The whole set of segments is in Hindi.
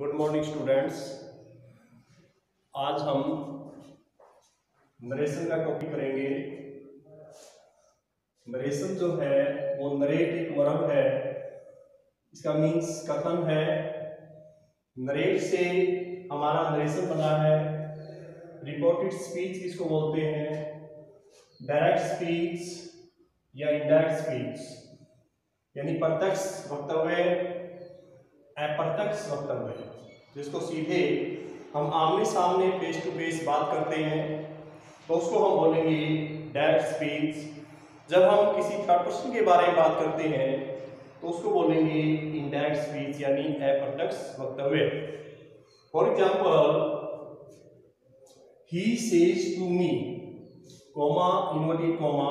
गुड मॉर्निंग स्टूडेंट्स आज हम नरेशन का टॉपिक करेंगे। नरेशन जो है, वो नरेट एक वर्ब है। इसका मीन्स कथन है। नरेट से हमारा नरेशन बना है। रिपोर्टेड स्पीच किसको बोलते हैं? डायरेक्ट स्पीच या इनडायरेक्ट स्पीच यानी प्रत्यक्ष वक्तव्य अप्रत्यक्ष वक्तव्य है, जिसको सीधे हम आमने सामने फेस टू फेस बात करते हैं। तो उसको हम बोलेंगे डायरेक्ट स्पीच जब हम किसी थर्ड पर्सन के बारे में बात करते हैं तो उसको बोलेंगे इनडायरेक्ट स्पीच यानी अप्रत्यक्ष वक्तव्य for example he. Says to me comma inverted comma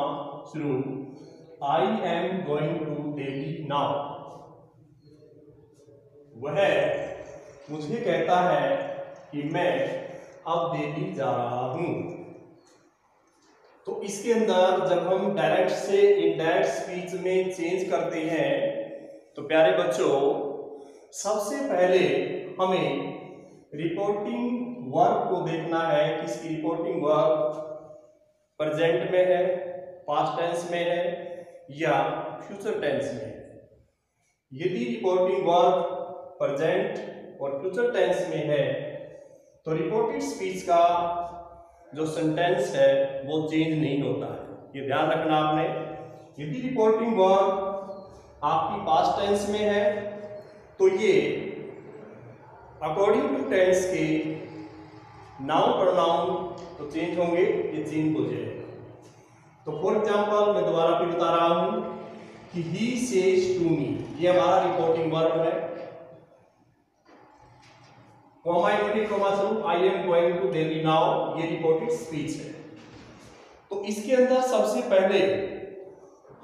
शुरू I am going to Delhi now वह मुझे कहता है कि मैं अब दिल्ली जा रहा हूँ। तो इसके अंदर जब हम डायरेक्ट से इनडायरेक्ट स्पीच में चेंज करते हैं तो प्यारे बच्चों, सबसे पहले हमें रिपोर्टिंग वर्ब को देखना है कि इसकी रिपोर्टिंग वर्ब प्रेजेंट में है पास्ट टेंस में है, या फ्यूचर टेंस में है? यदि रिपोर्टिंग वर्ब प्रेजेंट और फ्यूचर टेंस में है। तो रिपोर्टेड स्पीच का जो सेंटेंस है, वो चेंज नहीं होता है। ये ध्यान रखना आपने। यदि रिपोर्टिंग वर्ब आपकी पास्ट टेंस में है तो ये अकॉर्डिंग टू टेंस के नाउन प्रोनाउन तो चेंज होंगे, ये चेंज हो जाएगा। तो फॉर एग्जांपल मैं दोबारा फिर बता रहा हूँ कि ही सेज टू मी ये हमारा रिपोर्टिंग वर्ब है। कॉमा इनवर्टेड कॉमा शुरू I am going to Delhi now ये रिपोर्टेड स्पीच है तो इसके अंदर सबसे पहले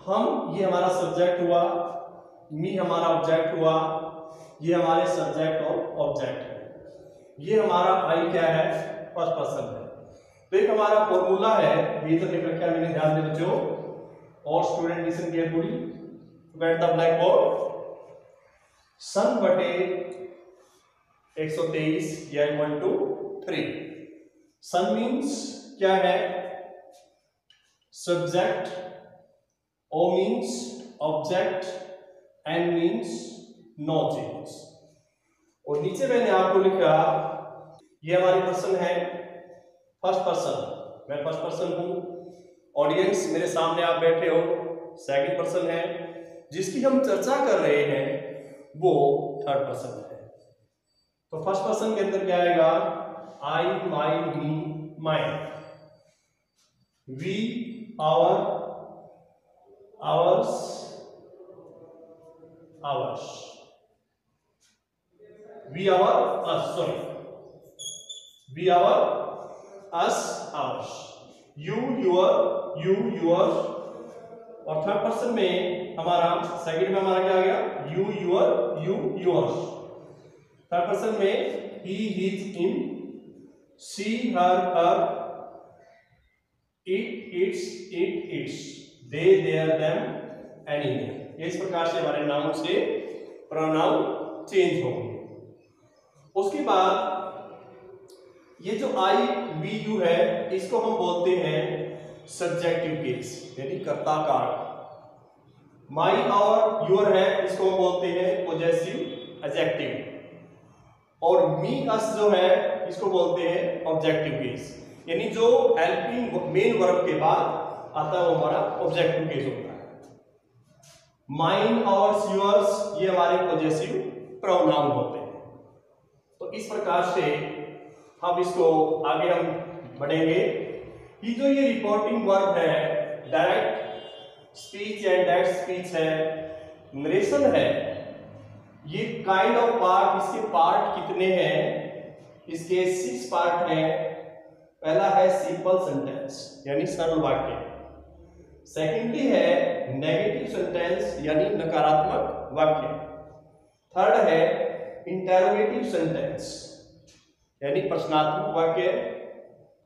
हम, ये हमारा सब्जेक्ट हुआ मी हमारा ऑब्जेक्ट हुआ, ये हमारे सब्जेक्ट और ऑब्जेक्ट है। ये हमारा आई क्या है? फ़र्स्ट पर्सन है। तो एक हमारा फॉर्मूला है, ये तो लिख रखा मैंने, ध्यान दे बच्चों। और student listen carefully wait the blackboard SON बटे 123 या equal to three SON means क्या है? Subject O means object N means no change और नीचे मैंने आपको लिखा, ये हमारी पर्सन है फ़र्स्ट पर्सन मैं फ़र्स्ट पर्सन हूँ। ऑडियंस मेरे सामने आप बैठे हो। सेकंड पर्सन है। जिसकी हम चर्चा कर रहे हैं, वो थर्ड पर्सन है। तो फ़र्स्ट पर्सन के अंदर क्या आएगा? I my me mine we our ours ours we our us sorry we our us ours you your you your और थर्ड पर्सन में हमारा सेकंड में हमारा क्या आ गया? You your you yours third person में he his him, she her her it its it its, they their them, any इस प्रकार से हमारे नाउन से प्रोनाउन चेंज होंगे। उसके बाद ये जो आई वी यू है, इसको हम बोलते हैं सब्जेक्टिव केस यानी कर्ता कारक माई और योर है, इसको हम बोलते हैं पोजेसिव एडजेक्टिव और मी अस जो है, इसको बोलते हैं ऑब्जेक्टिव केस यानी जो हेल्पिंग मेन वर्ब के बाद आता है वो हमारा ऑब्जेक्टिव केस होता है. माइन और योर्स ये हमारे पॉजिटिव प्रोनाउन होते हैं. तो इस प्रकार से हम इसको आगे हम बढ़ेंगे. कि जो ये रिपोर्टिंग वर्ब है direct speech and direct speech है नरेशन है ये काइंड ऑफ़ पार्ट इसके पार्ट कितने हैं? इसके सिक्स पार्ट हैं। पहला है सिंपल सेंटेंस यानी सरल वाक्य। सेकेंडली है नेगेटिव सेंटेंस यानी नकारात्मक वाक्य। थर्ड है इंटेरोगेटिव सेंटेंस यानी प्रश्नात्मक वाक्य।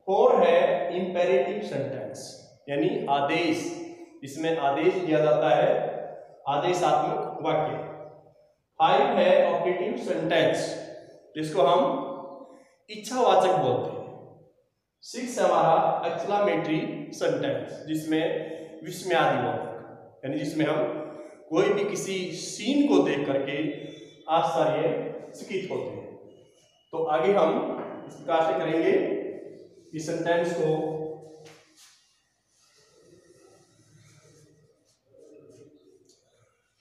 फोर है इंपेरेटिव सेंटेंस यानी आदेश। इसमें आदेश दिया जाता है, आदेशात्मक वाक्य। फाइव है ऑपरेटिव सेंटेंस, जिसको हम इच्छावाचक बोलते हैं। सिक्स है हमारा एक्सक्लामेटरी सेंटेंस, जिसमें विस्मयादिवाचक यानी जिसमें हम कोई भी किसी सीन को देख करके आश्चर्य चकित होते हैं। तो आगे हम इस प्रकार से करेंगे इस सेंटेंस को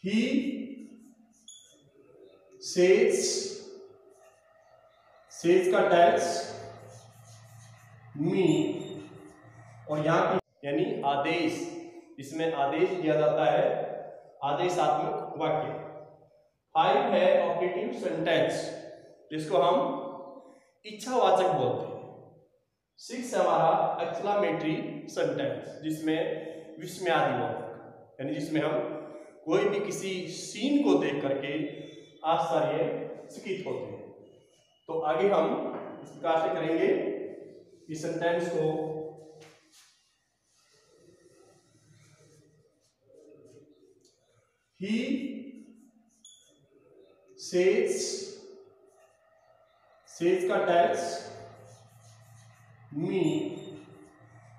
ही सेज सेज का टेंस मी, और यहाँ पे, यानी आदेश, इसमें आदेश दिया जाता है, आदेशात्मक वाक्य। फाइव है ऑपरेटिव सेंटेंस जिसको हम इच्छावाचक बोलते हैं। सिक्स हमारा एक्सक्लामेटरी सेंटेंस जिसमें विस्मयादिवाचक यानी जिसमें हम कोई भी किसी सीन को देख करके आश्चर्य चकित होते हैं। तो आगे हम इस प्रकार से करेंगे इस सेंटेंस को ही सेज सेज का टेंस मी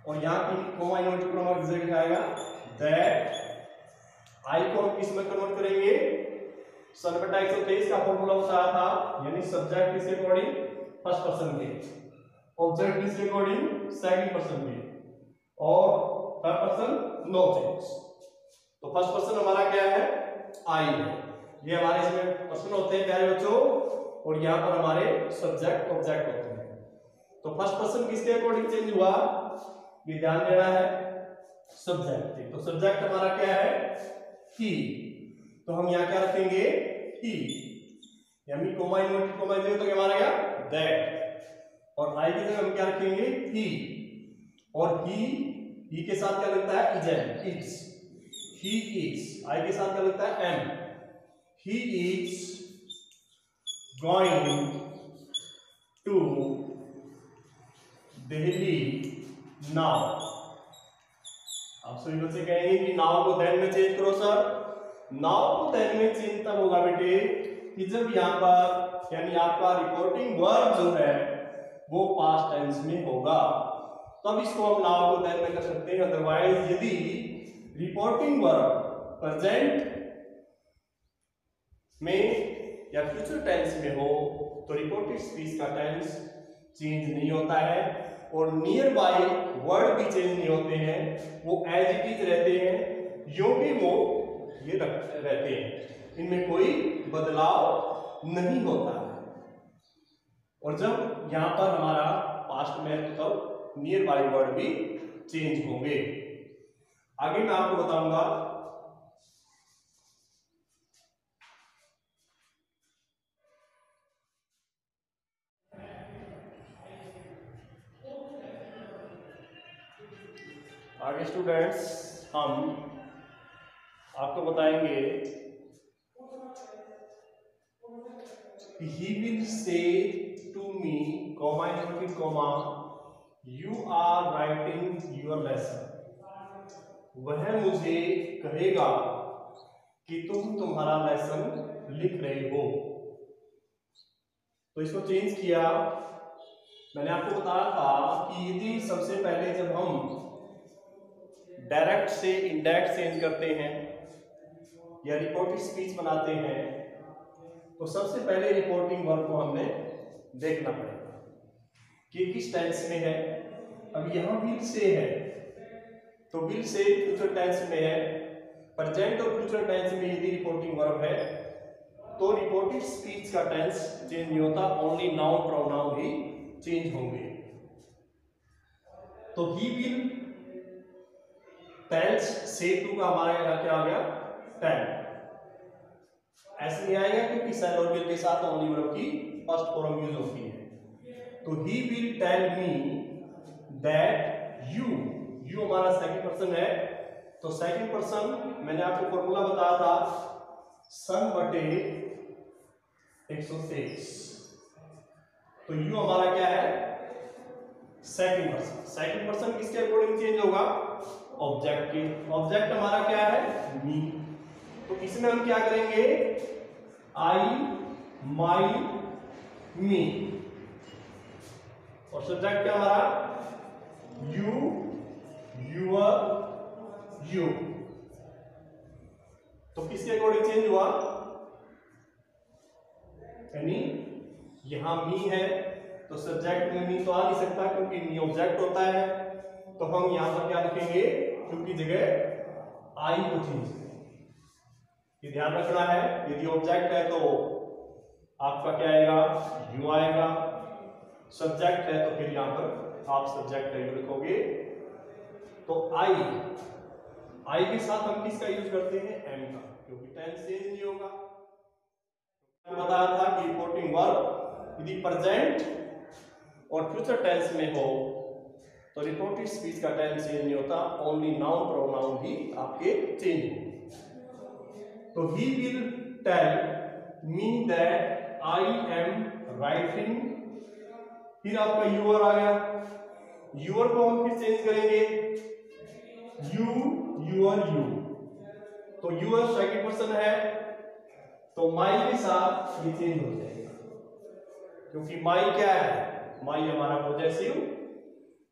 और यहाँ पे कोमा किस जगह आएगा? दैट आई को हम किसमें कन्वर्ट करेंगे? सन बटा एक का फॉर्मूला बताया था, यानी सब्जेक्ट किसके अकॉर्डिंग फ़र्स्ट पर्सन के। ऑब्जेक्ट किसके अकॉर्डिंग सेकंड पर्सन के। और थर्ड पर्सन नो चेंज तो फ़र्स्ट पर्सन हमारा क्या है? आई ये हमारे इसमें पर्सन होते हैं, प्यारे बच्चों, और यहाँ पर हमारे सब्जेक्ट ऑब्जेक्ट होते हैं। तो फ़र्स्ट पर्सन किसके अकॉर्डिंग चेंज हुआ? ये ध्यान देना है सब्जेक्ट तो सब्जेक्ट हमारा क्या है? ही तो हम यहाँ क्या रखेंगे? ही यानी कोमा इन्वर्टेड कोमा तो क्या हमारा क्या दैट और आई की जगह हम क्या रखेंगे? ही और ही ही के साथ क्या लगता है? Is its he is. I के साथ क्या लगता है? Am. He is going to Delhi now. आप सभी बच्चे कहेंगे कि नाव को देन में चेंज करो सर को देन में चेंज तब होगा बेटे। कि जब यहाँ पर, यानी आपका रिपोर्टिंग वर्ब जो है, वो पास्ट टेंस में होगा। तब इसको हम नाव को देन में कर सकते हैं। अदरवाइज़ यदि रिपोर्टिंग वर्ब प्रेजेंट में या फ्यूचर टेंस में हो तो रिपोर्टेड स्पीच का टेंस चेंज नहीं होता है और नियर बाय वर्ड भी चेंज नहीं होते हैं। वो एज इट इज़ रहते हैं। यो भी वो ये रहते हैं। इनमें कोई बदलाव नहीं होता है। और जब यहाँ पर हमारा पास्ट में तो तब नियर बाय वर्ड भी चेंज होंगे। आगे मैं आपको बताऊँगा। आगे स्टूडेंट्स हम आपको बताएँगे he will say to me comma inverted comma you are writing your lesson वह मुझे कहेगा कि तुम तुम्हारा लेसन लिख रहे हो। तो इसको चेंज किया। मैंने आपको बताया था कि यदि सबसे पहले जब हम डायरेक्ट से इनडायरेक्ट चेंज करते हैं या रिपोर्टिंग स्पीच बनाते हैं तो सबसे पहले रिपोर्टिंग वर्क को हमने देखना पड़ेगा कि किस टेंस में है। अब यहाँ विल से है तो विल से फ्यूचर टेंस में है प्रेजेंट और फ्यूचर टेंस में यदि रिपोर्टिंग वर्ब है तो रिपोर्टेड स्पीच का टेंस चेंज नहीं होता ओनली नाउन प्रोनाउन ही चेंज होंगे। तो he will tells say to का हमारे यहाँ क्या आ गया? टेन ऐसे नहीं आएगा क्योंकि सेल और के साथ ओनली वर्ब की फ़र्स्ट फॉर्म यूज़ होती है। तो he will tell me that you you हमारा सेकंड पर्सन है। तो सेकंड पर्सन मैंने आपको फॉर्मूला बताया था सन बटे एक सौ तेईस तो यू हमारा क्या है? सेकंड पर्सन सेकंड पर्सन किसके अकॉर्डिंग चेंज होगा? ऑब्जेक्ट के ऑब्जेक्ट हमारा क्या है? मी तो इसमें हम क्या करेंगे? आई माई मी और सब्जेक्ट क्या हमारा? यू यूअर यू तो किसके अकॉर्डिंग चेंज हुआ? यानी यहाँ मी है तो सब्जेक्ट में मी तो आ नहीं सकता क्योंकि मी ऑब्जेक्ट होता है। तो हम यहाँ पर क्या लिखेंगे? क्योंकि जगह आई को चेंज ध्यान रखना है, यदि ऑब्जेक्ट है तो आपका क्या आएगा? यू आएगा। सब्जेक्ट है तो फिर यहाँ पर आप सब्जेक्ट का यू लिखोगे। तो आई आई के साथ हम किसका यूज़ करते हैं? एम का, क्योंकि टेंस चेंज नहीं होगा। बताया था कि रिपोर्टिंग वर्ब यदि प्रेजेंट और फ्यूचर टेंस में हो तो रिपोर्टेड स्पीच का टेंस चेंज नहीं होता ओनली नाउन प्रोनाउन ही आपके चेंज होंगे। तो he will tell me that I am writing फिर आपका यूअर आ गया। यूअर को हम फिर चेंज करेंगे। यू यूअर यू तो यूअर सेकंड पर्सन है। तो माई के साथ ये चेंज हो जाएगा। क्योंकि माई क्या है? माई हमारा पोजेसिव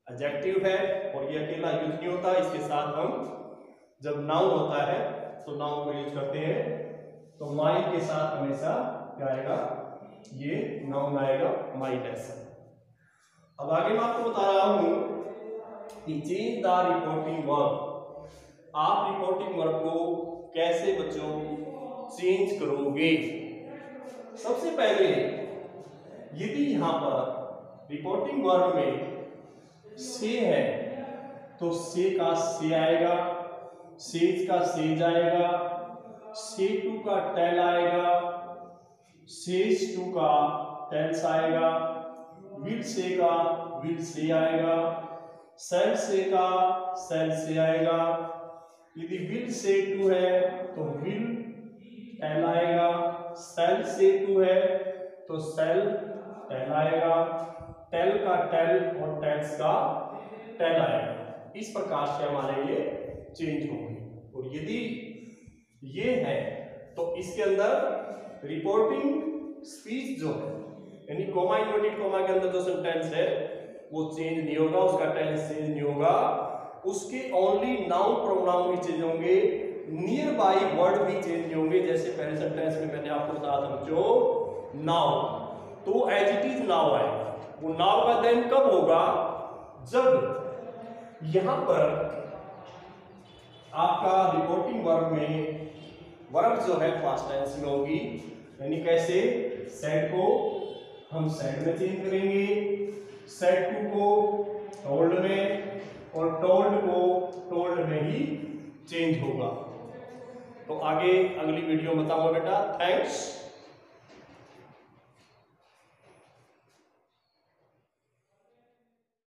एडजेक्टिव है और ये अकेला यूज़ नहीं होता। इसके साथ हम जब नाउन होता है तो नाउन को यूज़ करते हैं। तो माई के साथ हमेशा क्या आएगा? ये नाउन आएगा माई लेसन अब आगे मैं आपको बता रहा हूँ कि चेंज द रिपोर्टिंग वर्ब आप रिपोर्टिंग वर्ब को कैसे बच्चों चेंज करोगे? सबसे पहले, यदि यहाँ पर रिपोर्टिंग वर्ब में से है तो से का से आएगा। सेज का सेज आएगा से टू का टेल आएगा सेज टू का टेल्स आएगा विल से का विल से आएगा सेल से का सेल से आएगा। यदि विल से टू है तो विल टेल आएगा सेल से टू है तो सेल टेल आएगा। टेल का टेल और टेल्स का टेल आएगा। इस प्रकार से हमारे ये चेंज होंगे और यदि ये है तो इसके अंदर रिपोर्टिंग स्पीच जो है, यानी कोमा इन्वर्टेड कोमा के अंदर जो सेंटेंस है, वो चेंज नहीं होगा, उसका टेंस चेंज नहीं होगा। उसके ओनली नाउन प्रोनाउन भी चेंज होंगे नियर बाई वर्ड भी चेंज नहीं होंगे, जैसे पहले सेंटेंस में मैंने आपको बताया था बच्चों नाउ तो एज इट इज़ नाउ आएगा वो नाउ का देन कब होगा? जब यहाँ पर आपका रिपोर्टिंग वर्ब में वर्ब जो है फास्ट टेंस में होगी। यानी कैसे? सेट को हम सेट में चेंज करेंगे। सेट टू को टोल्ड में और टोल्ड को टोल्ड में ही चेंज होगा। तो आगे अगली वीडियो बताऊँगा बेटा। थैंक्स